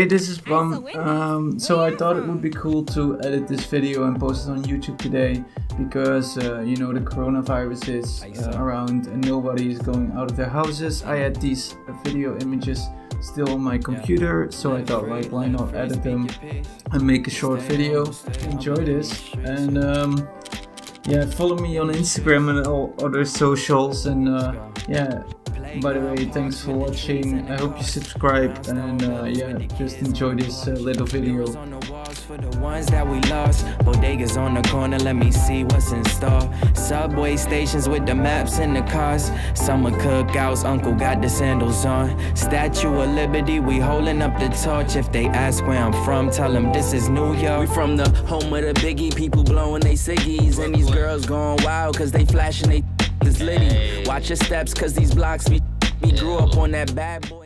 Hey, this is Bram. Um, so I thought it would be cool to edit this video and post it on YouTube today because uh, you know the coronavirus is uh, around and nobody is going out of their houses. I had these video images still on my computer so I thought like why not edit them and make a short video. Enjoy this. and um, yeah follow me on Instagram and all other socials and uh, yeah by the way, thanks for watching. I hope you subscribe and uh, yeah, just enjoy this uh, little video. For the ones that we lost, bodegas on the corner, let me see what's in store. Subway stations with the maps and the cars. Summer cookouts, uncle got the sandals on. Statue of Liberty, we holding up the torch. If they ask where I'm from, tell them this is New York. We from the home of the biggie, people blowing they ciggies. And these girls going wild, cause they flashing they This litty. Watch your steps, cause these blocks be, be grew up on that bad boy.